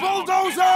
bulldozer!